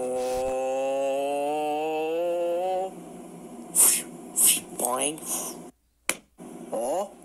Oh. Boing. Oh.